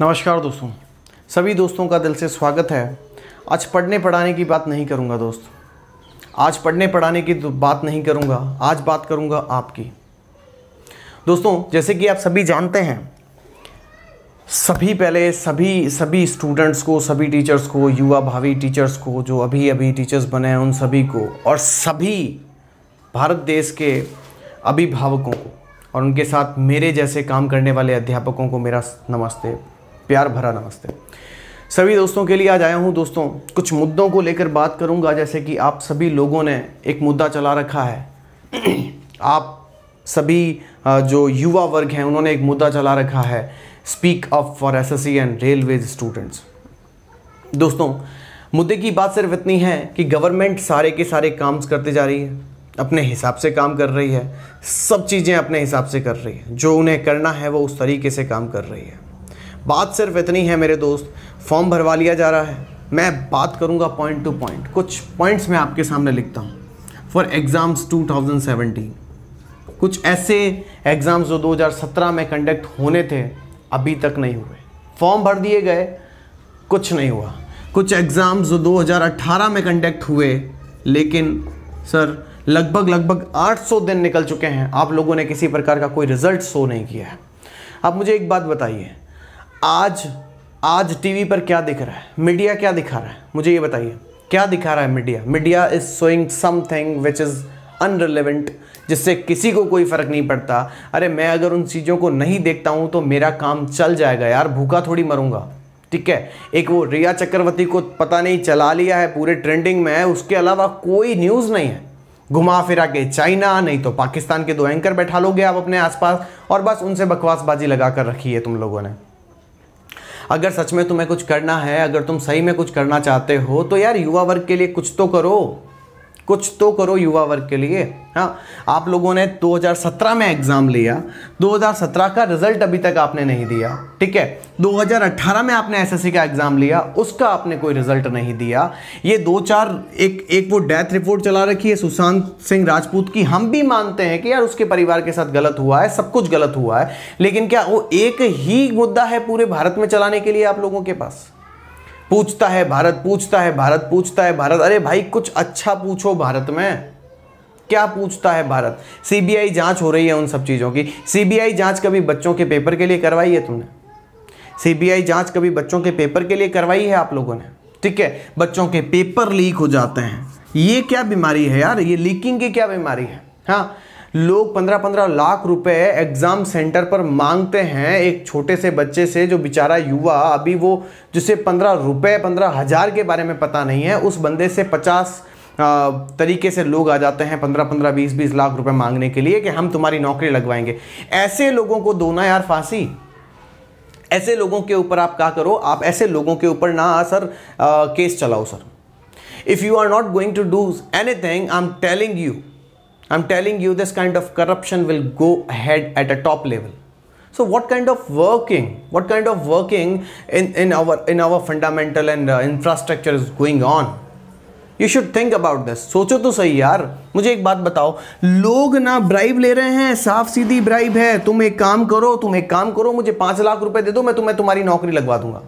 नमस्कार दोस्तों। सभी दोस्तों का दिल से स्वागत है। आज पढ़ने पढ़ाने की बात नहीं करूँगा दोस्त। आज पढ़ने पढ़ाने की तो बात नहीं करूँगा। आज बात करूँगा आपकी। दोस्तों, जैसे कि आप सभी जानते हैं, सभी पहले सभी सभी स्टूडेंट्स को, सभी टीचर्स को, युवा भावी टीचर्स को, जो अभी अभी टीचर्स बने हैं, उन सभी को और सभी भारत देश के अभिभावकों को और उनके साथ मेरे जैसे काम करने वाले अध्यापकों को मेरा नमस्ते। प्यार भरा नमस्ते। सभी दोस्तों के लिए आज आया हूँ दोस्तों, कुछ मुद्दों को लेकर बात करूँगा, जैसे कि आप सभी लोगों ने एक मुद्दा चला रखा है। आप सभी जो युवा वर्ग हैं, उन्होंने एक मुद्दा चला रखा है speak up for S S and railways students दोस्तों, मुद्दे की बात सिर्फ़ इतनी है कि गवर्नमेंट सारे के सारे काम करते जा रही है, अपने हिसाब से काम कर रही है, सब चीज़ें अपने हिसाब से कर रही है। जो उन्हें करना है, वो उस तरीके से काम कर रही है। बात सिर्फ़ इतनी है मेरे दोस्त फॉर्म भरवा लिया जा रहा है। मैं बात करूँगा पॉइंट टू पॉइंट कुछ पॉइंट्स मैं आपके सामने लिखता हूँ। फॉर एग्ज़ाम्स 2017 कुछ ऐसे एग्ज़ाम्स जो 2017 में कंडक्ट होने थे, अभी तक नहीं हुए। फॉर्म भर दिए गए, कुछ नहीं हुआ। कुछ एग्ज़ाम्स जो 2018 में कंडक्ट हुए, लेकिन सर, लगभग लगभग 800 दिन निकल चुके हैं। आप लोगों ने किसी प्रकार का कोई रिज़ल्ट शो नहीं किया है। आप मुझे एक बात बताइए आज आज टीवी पर क्या दिख रहा है? मीडिया क्या दिखा रहा है? मुझे ये बताइए। क्या दिखा रहा है media media is showing something which is irrelevant जिससे किसी को कोई फ़र्क नहीं पड़ता। अरे, मैं अगर उन चीज़ों को नहीं देखता हूँ तो मेरा काम चल जाएगा। यार, भूखा थोड़ी मरूँगा। ठीक है? एक वो रिया चक्रवर्ती को पता नहीं चला लिया है पूरे ट्रेंडिंग में है, उसके अलावा कोई न्यूज़ नहीं है। घुमा फिरा के चाइना, नहीं तो पाकिस्तान के दो एंकर बैठा लोगे आप अपने आसपास, और बस उनसे बकवासबाजी लगा कर रखी है तुम लोगों ने। अगर सच में तुम्हें कुछ करना है, अगर तुम सही में कुछ करना चाहते हो तो यार युवा वर्ग के लिए कुछ तो करो। कुछ तो करो युवा वर्ग के लिए। हाँ आप लोगों ने 2017 में एग्ज़ाम लिया। 2017 का रिज़ल्ट अभी तक आपने नहीं दिया, ठीक है? 2018 में आपने एसएससी का एग्ज़ाम लिया, उसका आपने कोई रिज़ल्ट नहीं दिया। ये दो चार, एक एक वो डेथ रिपोर्ट चला रखी है सुशांत सिंह राजपूत की। हम भी मानते हैं कि यार उसके परिवार के साथ गलत हुआ है, सब कुछ गलत हुआ है। लेकिन क्या वो एक ही मुद्दा है पूरे भारत में चलाने के लिए आप लोगों के पास? पूछता है, भारत पूछता है, भारत पूछता है, भारत। अरे भाई, कुछ अच्छा पूछो भारत में। क्या पूछता है भारत? सीबीआई जाँच हो रही है उन सब चीज़ों की। सीबीआई जाँच कभी बच्चों के पेपर के लिए करवाई है तुमने? सीबीआई जाँच कभी बच्चों के पेपर के लिए करवाई है आप लोगों ने? ठीक है, बच्चों के पेपर लीक हो जाते हैं। ये क्या बीमारी है यार? ये लीकिंग की क्या बीमारी है? हाँ लोग पंद्रह पंद्रह लाख रुपए एग्ज़ाम सेंटर पर मांगते हैं एक छोटे से बच्चे से, जो बेचारा युवा, अभी वो जिसे पंद्रह रुपए, पंद्रह हज़ार के बारे में पता नहीं है, उस बंदे से पचास तरीके से लोग आ जाते हैं पंद्रह पंद्रह बीस बीस लाख रुपए मांगने के लिए कि हम तुम्हारी नौकरी लगवाएँगे। ऐसे लोगों को दो ना यार फांसी। ऐसे लोगों के ऊपर आप क्या करो, आप ऐसे लोगों के ऊपर ना सर केस चलाओ sir. If you are not going to do anything I am telling you I'm telling you this kind of corruption will go ahead at a top level. So what kind of working, what kind of working in, in our in our fundamental and uh, infrastructure is going on? You should think about this सोचो तो सही यार मुझे एक बात बताओ लोग ना ब्राइब ले रहे हैं साफ़ सीधी ब्राइब है तुम एक काम करो तुम एक काम करो मुझे पाँच लाख रुपए दे दो मैं तुम्हें तुम्हारी नौकरी लगवा दूँगा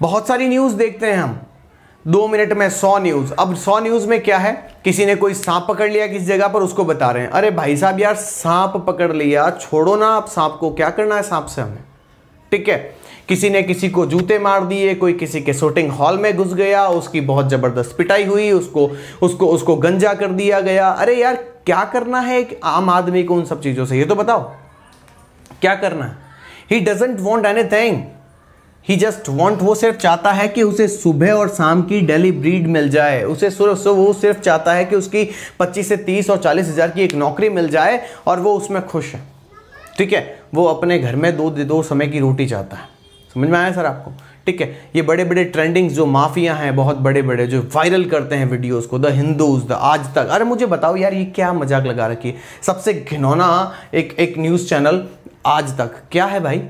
बहुत सारी न्यूज़ देखते हैं हम दो मिनट में सौ न्यूज़। अब सौ न्यूज़ में क्या है? किसी ने कोई सांप पकड़ लिया किसी जगह पर, उसको बता रहे हैं। अरे भाई साहब यार, सांप पकड़ लिया। छोड़ो ना आप सांप को। क्या करना है सांप से हमें? ठीक है। किसी ने किसी को जूते मार दिए, कोई किसी के शूटिंग हॉल में घुस गया, उसकी बहुत ज़बरदस्त पिटाई हुई, उसको उसको उसको गंजा कर दिया गया। अरे यार, क्या करना है एक आम आदमी को उन सब चीज़ों से? ये तो बताओ। क्या करना है? He doesn't want anything he just want वो सिर्फ़ चाहता है कि उसे सुबह और शाम की डेली ब्रीड मिल जाए। उसे वो सिर्फ़ चाहता है कि उसकी 25 से 30 और चालीस हज़ार की एक नौकरी मिल जाए और वो उसमें खुश है। ठीक है? वो अपने घर में दो दो समय की रोटी चाहता है। समझ में आया सर आपको? ठीक है? ये बड़े बड़े ट्रेंडिंग्स जो माफिया हैं, बहुत बड़े बड़े जो वायरल करते हैं वीडियोस को द हिंदूज द आज तक। अरे मुझे बताओ यार, ये क्या मज़ाक लगा रखी है? सबसे घिनौना एक एक न्यूज़ चैनल आज तक। क्या है भाई?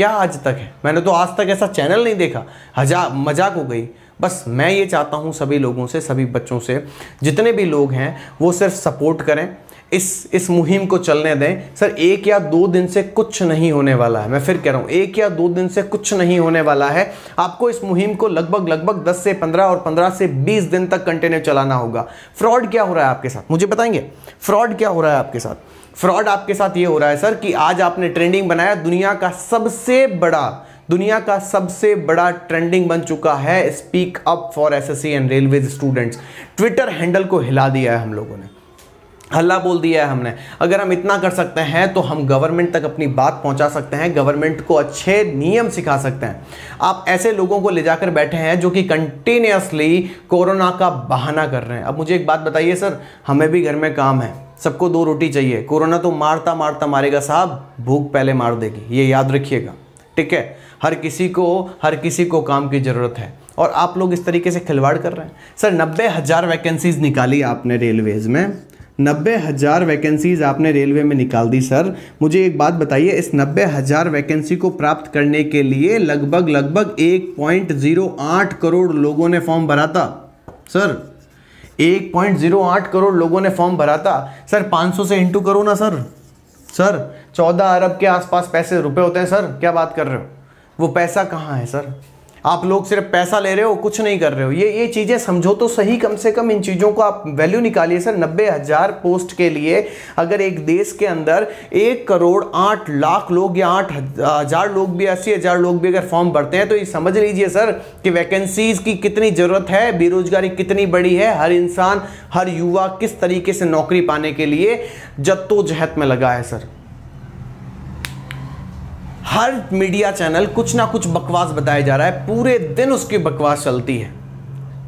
क्या आज तक है? मैंने तो आज तक ऐसा चैनल नहीं देखा। हज़ार मज़ाक हो गई। बस मैं ये चाहता हूँ सभी लोगों से, सभी बच्चों से, जितने भी लोग हैं, वो सिर्फ़ सपोर्ट करें। इस इस मुहिम को चलने दें। सर, एक या दो दिन से कुछ नहीं होने वाला है। मैं फिर कह रहा हूँ, एक या दो दिन से कुछ नहीं होने वाला है। आपको इस मुहिम को लगभग लगभग 10 से 15 और 15 से 20 दिन तक कंटिन्यू चलाना होगा। फ्रॉड क्या हो रहा है आपके साथ? मुझे बताएँगे? फ्रॉड क्या हो रहा है आपके साथ? फ्रॉड आपके साथ ये हो रहा है, सर, कि आज आपने ट्रेंडिंग बनाया, दुनिया का सबसे बड़ा, दुनिया का सबसे बड़ा ट्रेंडिंग बन चुका है speak up for SSC and railway students Twitter handle को हिला दिया है हम लोगों ने। हल्ला बोल दिया है हमने। अगर हम इतना कर सकते हैं तो हम गवर्नमेंट तक अपनी बात पहुँचा सकते हैं गवर्नमेंट को अच्छे नियम सिखा सकते हैं। आप ऐसे लोगों को ले जाकर बैठे हैं, जो कि कंटिन्यूसली कोरोना का बहाना कर रहे हैं। अब मुझे एक बात बताइए, सर, हमें भी घर में काम है। सबको दो रोटी चाहिए। कोरोना तो मारता मारता मारेगा साहब, भूख पहले मार देगी, ये याद रखिएगा। ठीक है? हर किसी को, हर किसी को काम की ज़रूरत है। और आप लोग इस तरीके से खिलवाड़ कर रहे हैं। सर, नब्बे हज़ार वैकेंसीज निकाली आपने रेलवेज़ में। नब्बे हज़ार वैकेंसीज आपने रेलवे में निकाल दी, सर। मुझे एक बात बताइए, इस नब्बे हज़ार वैकेंसी को प्राप्त करने के लिए लगभग लगभग एक पॉइंट ज़ीरो आठ करोड़ लोगों ने फॉर्म भरा था। सर एक पॉइंट ज़ीरो आठ करोड़ लोगों ने फॉर्म भरा था। सर, पाँच सौ से इंटू करो ना, सर। सर, चौदह अरब के आसपास पैसे रुपए होते हैं, सर। क्या बात कर रहे हो? वो पैसा कहाँ है, सर? आप लोग सिर्फ़ पैसा ले रहे हो, कुछ नहीं कर रहे हो। ये ये चीज़ें समझो तो सही, कम से कम इन चीज़ों को आप वैल्यू निकालिए सर। नब्बे हज़ार पोस्ट के लिए अगर एक देश के अंदर एक करोड़ आठ लाख लोग या आठ हज़ार लोग भी, अस्सी हज़ार लोग भी अगर फॉर्म भरते हैं तो ये समझ लीजिए सर कि वैकेंसीज की कितनी ज़रूरत है, बेरोजगारी कितनी बड़ी है, हर इंसान, हर युवा किस तरीके से नौकरी पाने के लिए जद्दोजहद में लगा है सर। हर मीडिया चैनल कुछ ना कुछ बकवास बताया जा रहा है। पूरे दिन उसकी बकवास चलती है।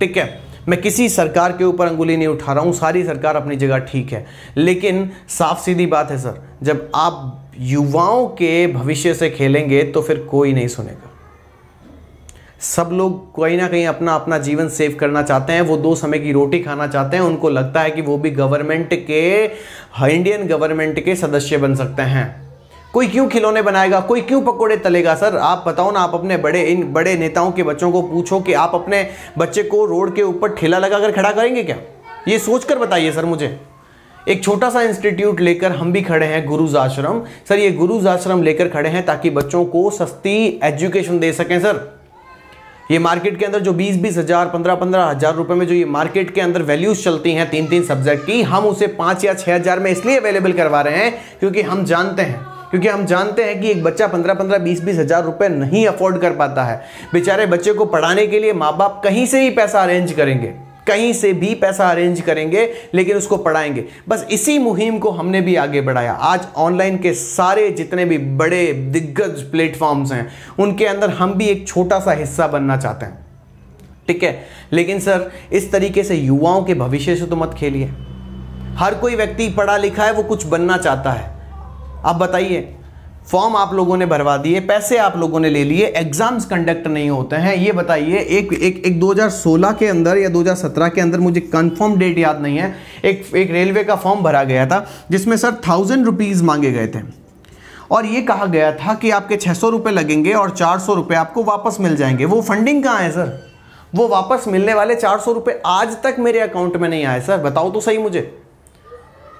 ठीक है? मैं किसी सरकार के ऊपर अंगुली नहीं उठा रहा हूँ, सारी सरकार अपनी जगह ठीक है। लेकिन साफ़ सीधी बात है सर, जब आप युवाओं के भविष्य से खेलेंगे तो फिर कोई नहीं सुनेगा। सब लोग कहीं ना कहीं अपना अपना जीवन सेव करना चाहते हैं, वो दो समय की रोटी खाना चाहते हैं, उनको लगता है कि वो भी गवर्नमेंट के, इंडियन गवर्नमेंट के सदस्य बन सकते हैं। कोई क्यों खिलौने बनाएगा? कोई क्यों पकोड़े तलेगा? सर, आप बताओ ना, आप अपने बड़े, इन बड़े नेताओं के बच्चों को पूछो कि आप अपने बच्चे को रोड के ऊपर ठेला लगाकर खड़ा करेंगे क्या? ये सोच कर बताइए सर मुझे। एक छोटा सा इंस्टीट्यूट लेकर हम भी खड़े हैं, गुरुज आश्रम। सर, ये गुरुज आश्रम लेकर खड़े हैं ताकि बच्चों को सस्ती एजुकेशन दे सकें, सर। ये मार्केट के अंदर जो बीस बीस हज़ार पंद्रह पंद्रह हज़ार रुपए में जो ये मार्केट के अंदर वैल्यूज़ चलती हैं तीन तीन सब्जेक्ट की, हम उसे पाँच या छह हज़ार में इसलिए अवेलेबल करवा रहे हैं क्योंकि हम जानते हैं। क्योंकि हम जानते हैं कि एक बच्चा पंद्रह पंद्रह, बीस बीस हज़ार रुपए नहीं अफोर्ड कर पाता है। बेचारे बच्चे को पढ़ाने के लिए माँ बाप कहीं से ही पैसा अरेंज करेंगे, कहीं से भी पैसा अरेंज करेंगे, लेकिन उसको पढ़ाएँगे। बस इसी मुहिम को हमने भी आगे बढ़ाया। आज ऑनलाइन के सारे जितने भी बड़े दिग्गज प्लेटफॉर्म्स हैं, उनके अंदर हम भी एक छोटा सा हिस्सा बनना चाहते हैं। ठीक है? लेकिन सर, इस तरीके से युवाओं के भविष्य से तो मत खेलिए। हर कोई व्यक्ति पढ़ा लिखा है, वो कुछ बनना चाहता है। अब बताइए फॉर्म आप लोगों ने भरवा दिए, पैसे आप लोगों ने ले लिए एग्ज़ाम्स कंडक्ट नहीं होते हैं, ये बताइए, एक एक एक 2016 के अंदर या 2017 के अंदर मुझे कंफर्म डेट याद नहीं है, एक एक रेलवे का फॉर्म भरा गया था, जिसमें सर थाउज़ेंड रुपीज़ मांगे गए थे। और ये कहा गया था कि आपके छः सौ रुपये लगेंगे और चार सौ रुपये आपको वापस मिल जाएँगे। वो फंडिंग कहाँ है सर वो वापस मिलने वाले चार सौ रुपये आज तक मेरे अकाउंट में नहीं आए सर बताओ तो सही मुझे।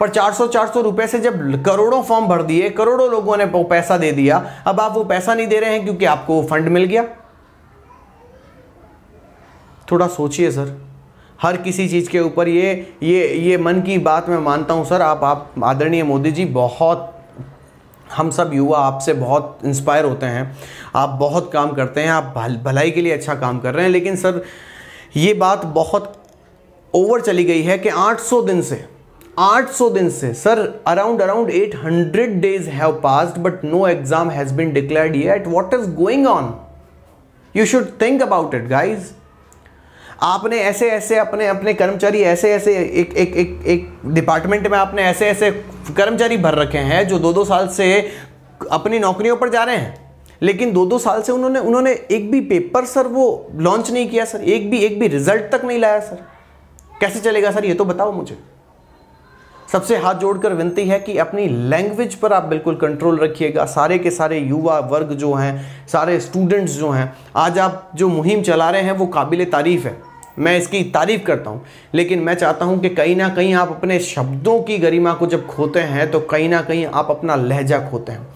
पर 400 400 रुपए से जब करोड़ों फॉर्म भर दिए, करोड़ों लोगों ने वो पैसा दे दिया, अब आप वो पैसा नहीं दे रहे हैं क्योंकि आपको फंड मिल गया? थोड़ा सोचिए सर। हर किसी चीज़ के ऊपर ये ये ये मन की बात मैं मानता हूँ सर, आप आप आदरणीय मोदी जी बहुत, हम सब युवा आपसे बहुत इंस्पायर होते हैं। आप बहुत काम करते हैं, आप भलाई के लिए अच्छा काम कर रहे हैं, लेकिन सर, ये बात बहुत ओवर चली गई है कि 800 दिन से 800 दिन से। Sir around around 800 days have passed but no exam has been declared yet what is going on you should think about it guys आपने ऐसे ऐसे अपने अपने कर्मचारी ऐसे ऐसे एक एक एक एक डिपार्टमेंट में आपने ऐसे ऐसे कर्मचारी भर रखे हैं जो दो दो साल से अपनी नौकरियों पर जा रहे हैं। लेकिन दो दो साल से उन्होंने उन्होंने एक भी पेपर सर वो लॉन्च नहीं किया सर एक भी एक भी रिज़ल्ट तक नहीं लाया सर कैसे चलेगा सर ये तो बताओ मुझे। सबसे हाथ जोड़कर विनती है कि अपनी लैंग्वेज पर आप बिल्कुल कंट्रोल रखिएगा। सारे के सारे युवा वर्ग जो हैं, सारे स्टूडेंट्स जो हैं, आज आप जो मुहिम चला रहे हैं, वो काबिल तारीफ़ है। मैं इसकी तारीफ़ करता हूँ। लेकिन मैं चाहता हूँ कि कहीं ना कहीं आप अपने शब्दों की गरिमा को जब खोते हैं तो कहीं ना कहीं आप अपना लहजा खोते हैं।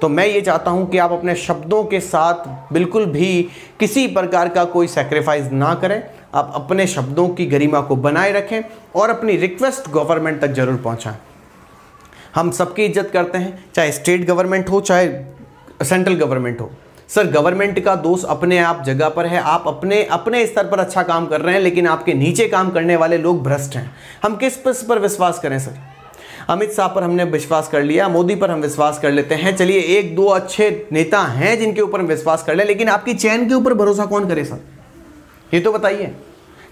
तो मैं ये चाहता हूँ कि आप अपने शब्दों के साथ बिल्कुल भी किसी प्रकार का कोई सेक्रीफाइस ना करें। आप अपने शब्दों की गरिमा को बनाए रखें और अपनी रिक्वेस्ट गवर्नमेंट तक ज़रूर पहुँचाएँ। हम सबकी इज़्ज़त करते हैं, चाहे स्टेट गवर्नमेंट हो, चाहे सेंट्रल गवर्नमेंट हो। सर, गवर्नमेंट का दोष अपने आप जगह पर है। आप अपने अपने स्तर पर अच्छा काम कर रहे हैं, लेकिन आपके नीचे काम करने वाले लोग भ्रष्ट हैं। हम किस पर विश्वास करें, सर? अमित शाह पर हमने विश्वास कर लिया, मोदी पर हम विश्वास कर लेते हैं। चलिए, एक, दो अच्छे नेता हैं जिनके ऊपर हम विश्वास कर लें, लेकिन आपकी चैन के ऊपर भरोसा कौन करे, सर? ये तो बताइए।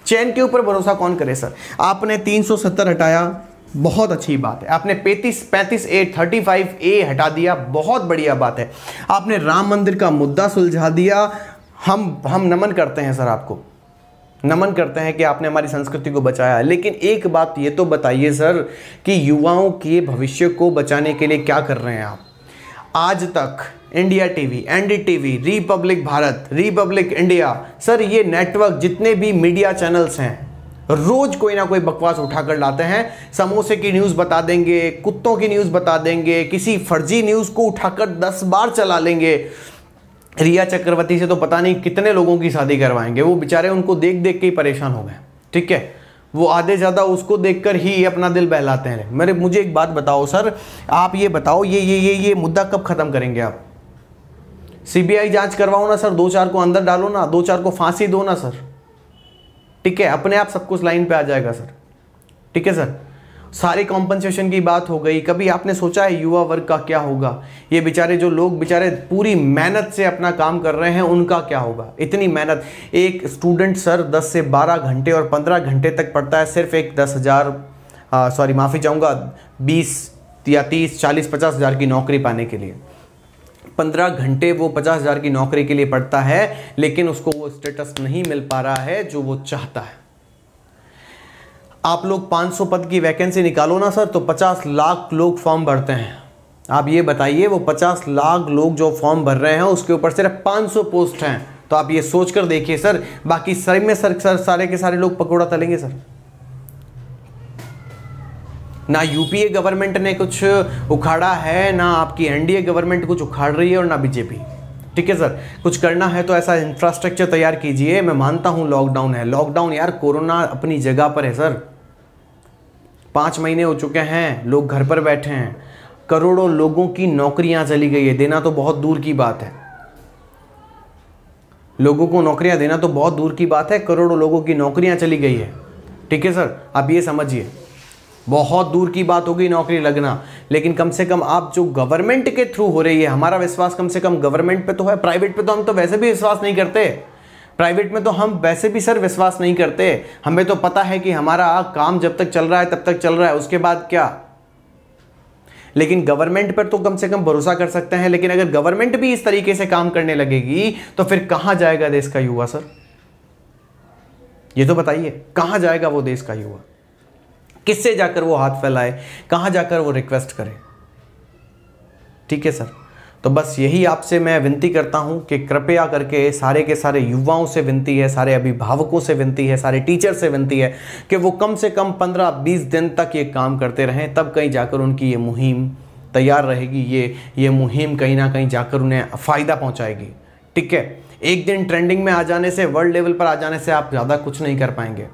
चैन के ऊपर भरोसा कौन करे, सर? आपने 370 हटाया, बहुत अच्छी बात है। आपने पैंतीस पैंतीस ए, थर्टी फाइव ए हटा दिया, बहुत बढ़िया बात है। आपने राम मंदिर का मुद्दा सुलझा दिया। हम हम नमन करते हैं, सर, आपको। नमन करते हैं कि आपने हमारी संस्कृति को बचाया। लेकिन एक बात ये तो बताइए, सर, कि युवाओं के भविष्य को बचाने के लिए क्या कर रहे हैं आप? आज तक India TV NDTV Republic Bharat Republic India sir ये नेटवर्क जितने भी मीडिया चैनल्स हैं, रोज कोई ना कोई बकवास उठाकर लाते हैं। समोसे की न्यूज़ बता देंगे, कुत्तों की न्यूज़ बता देंगे, किसी फर्जी न्यूज़ को उठाकर दस बार चला लेंगे। रिया चक्रवर्ती से तो पता नहीं कितने लोगों की शादी करवाएँगे, वो बेचारे उनको देख देख के ही परेशान हो गए। ठीक है? वो आधे ज़्यादा उसको देखकर ही अपना दिल बहलाते हैं। मेरे, मुझे एक बात बताओ, सर, आप ये बताओ, ये ये ये ये मुद्दा कब ख़त्म करेंगे आप? सीबीआई जाँच करवाओ ना, सर, दो चार को अंदर डालो ना, दो चार को फांसी दो ना, सर। ठीक है, अपने आप सब कुछ लाइन पे आ जाएगा, सर। ठीक है, सर? सारी कॉम्पनसेशन की बात हो गई। कभी आपने सोचा है युवा वर्ग का क्या होगा? ये बेचारे जो लोग, बेचारे पूरी मेहनत से अपना काम कर रहे हैं, उनका क्या होगा? इतनी मेहनत। एक स्टूडेंट सर 10 से 12 घंटे और 15 घंटे तक पढ़ता है, सिर्फ़ एक दस हज़ार सॉरी माफ़ी चाहूँगा 20 या 30 40 पचास हज़ार की नौकरी पाने के लिए। पंद्रह घंटे वो पचास हज़ार की नौकरी के लिए पढ़ता है, लेकिन उसको वो स्टेटस नहीं मिल पा रहा है जो वो चाहता है। आप लोग 500 पद की वैकेंसी निकालो ना सर तो 50 लाख लोग फॉर्म भरते हैं। आप ये बताइए वो 50 लाख लोग जो फॉर्म भर रहे हैं उसके ऊपर सिर्फ़ 500 पोस्ट हैं। तो आप ये सोच कर देखिए सर बाकी सर में सर, सर सारे के सारे लोग पकौड़ा तलेंगे सर ना यूपीए गवर्नमेंट ने कुछ उखाड़ा है ना आपकी एनडीए गवर्नमेंट कुछ उखाड़ रही है और ना बीजेपी ठीक है सर कुछ करना है तो ऐसा इंफ्रास्ट्रक्चर तैयार कीजिए। मैं मानता हूँ लॉकडाउन है। लॉकडाउन यार कोरोना अपनी जगह पर है सर पाँच महीने हो चुके हैं, लोग घर पर बैठे हैं। करोड़ों लोगों की नौकरियाँ चली गई है, देना तो बहुत दूर की बात है। लोगों को नौकरियाँ देना तो बहुत दूर की बात है, करोड़ों लोगों की नौकरियाँ चली गई है। ठीक है सर? आप ये समझिए। बहुत दूर की बात होगी नौकरी लगना, लेकिन कम से कम आप जो गवर्नमेंट के थ्रू हो रही है, हमारा विश्वास कम से कम गवर्नमेंट पे तो है, प्राइवेट पे तो हम तो वैसे भी विश्वास नहीं करते। प्राइवेट में तो हम वैसे भी सर विश्वास नहीं करते। हमें तो पता है कि हमारा काम जब तक चल रहा है, तब तक चल रहा है, उसके बाद क्या? लेकिन गवर्नमेंट पर तो कम से कम भरोसा कर सकते हैं, लेकिन अगर गवर्नमेंट भी इस तरीके से काम करने लगेगी तो फिर कहाँ जाएगा देश का युवा सर? ये तो बताइए, कहाँ जाएगा वो देश का युवा? किससे जाकर वो हाथ फैलाए? कहाँ जाकर वो रिक्वेस्ट करे? ठीक है सर। तो बस यही आपसे मैं विनती करता हूँ कि कृपया करके सारे के सारे युवाओं से विनती है, सारे अभिभावकों से विनती है, सारे टीचर से विनती है कि वो कम से कम पंद्रह बीस दिन तक ये काम करते रहें, तब कहीं जाकर उनकी ये मुहिम तैयार रहेगी, ये ये मुहिम कहीं ना कहीं जाकर उन्हें फ़ायदा पहुँचाएगी। ठीक है? एक दिन ट्रेंडिंग में आ जाने से, वर्ल्ड लेवल पर आ जाने से आप ज़्यादा कुछ नहीं कर पाएँगे।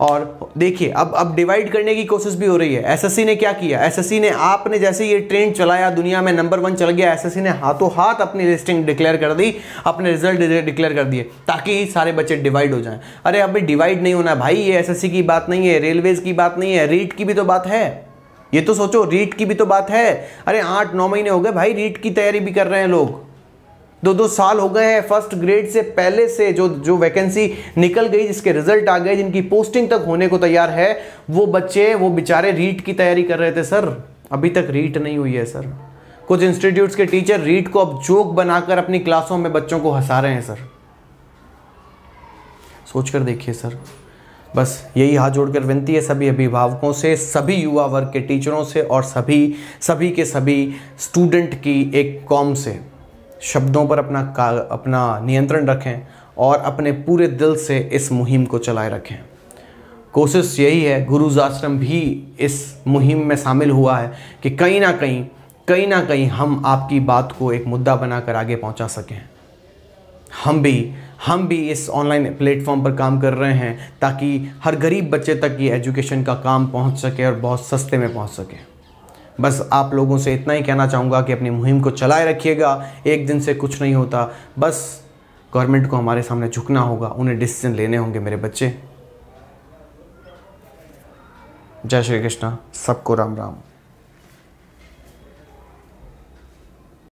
और देखिए, अब अब डिवाइड करने की कोशिश भी हो रही है। एसएससी ने क्या किया? एसएससी ने आपने जैसे ये ट्रेंड चलाया, दुनिया में नंबर वन चल गया एसएससी ने हाथों हाथ अपनी लिस्टिंग डिक्लेयर कर दी, अपने रिज़ल्ट डिक्लेयर कर दिए, ताकि सारे बच्चे डिवाइड हो जाएँ। अरे अभी डिवाइड नहीं होना, भाई, ये एसएससी की बात नहीं है रेलवेज की बात नहीं है रीट की भी तो बात है। ये तो सोचो रीट की भी तो बात है। अरे, आठ, नौ महीने हो गए, भाई रीट की तैयारी भी कर रहे हैं लोग। दो दो साल हो गए हैं। फ़र्स्ट ग्रेड से पहले से जो जो वैकेंसी निकल गई, जिसके रिज़ल्ट आ गए, जिनकी पोस्टिंग तक होने को तैयार है, वो बच्चे, वो बेचारे रीट की तैयारी कर रहे थे, सर, अभी तक रीट नहीं हुई है, सर। कुछ इंस्टीट्यूट्स के टीचर रीट को अब जोक बनाकर अपनी क्लासों में बच्चों को हंसा रहे हैं, सर। सोचकर देखिए, सर। बस यही हाथ जोड़कर विनती है सभी अभिभावकों से, सभी युवा वर्ग के टीचरों से और सभी सभी के सभी स्टूडेंट की एक कॉम से। शब्दों पर अपना का, अपना नियंत्रण रखें और अपने पूरे दिल से इस मुहिम को चलाए रखें। कोशिश यही है गुरुज आश्रम भी इस मुहिम में शामिल हुआ है कि कहीं ना कहीं कहीं ना कहीं हम आपकी बात को एक मुद्दा बनाकर आगे पहुँचा सकें। हम भी हम भी इस ऑनलाइन प्लेटफॉर्म पर काम कर रहे हैं ताकि हर गरीब बच्चे तक ये एजुकेशन का काम पहुँच सके और बहुत सस्ते में पहुँच सके। बस आप लोगों से इतना ही कहना चाहूँगा कि अपनी मुहिम को चलाए रखिएगा। एक दिन से कुछ नहीं होता। बस गवर्नमेंट को हमारे सामने झुकना होगा। उन्हें डिसीज़न लेने होंगे मेरे बच्चे। जय श्री कृष्णा। सबको राम राम।